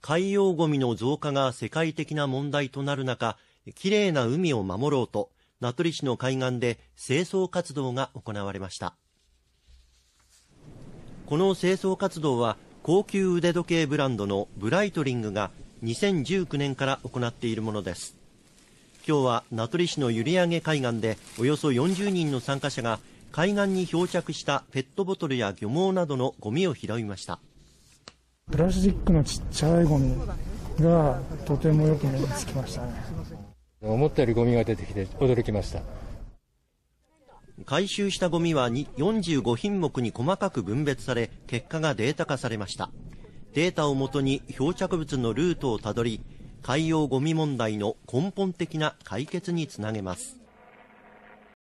海洋ゴミの増加が世界的な問題となる中きれいな海を守ろうと名取市の海岸で清掃活動が行われました。この清掃活動は高級腕時計ブランドのブライトリングが2019年から行っているものです。今日は名取市の閖上海岸でおよそ40人の参加者が海岸に漂着したペットボトルや漁網などのゴミを拾いました。プラスチックのちっちゃいゴミがとてもよく目につきましたね。思ったよりゴミが出てきて驚きました。回収したゴミは45品目に細かく分別され結果がデータ化されました。データをもとに漂着物のルートをたどり海洋ゴミ問題の根本的な解決につなげます。